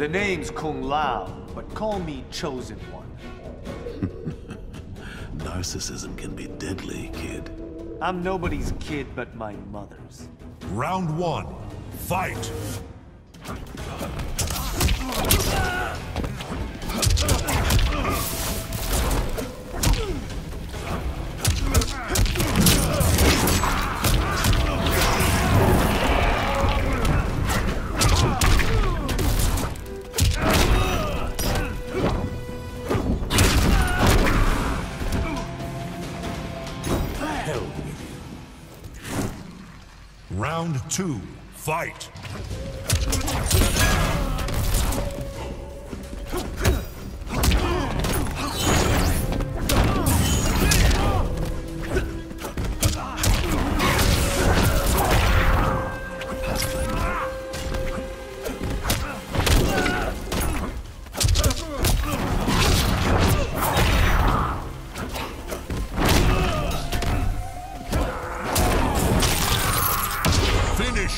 The name's Kung Lao, but call me Chosen One. Narcissism can be deadly, kid. I'm nobody's kid but my mother's. Round one, fight! Round two, fight!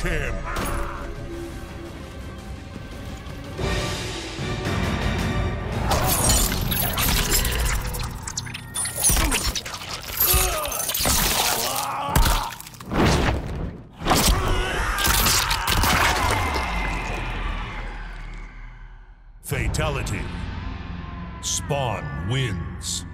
Him! Fatality. Spawn wins.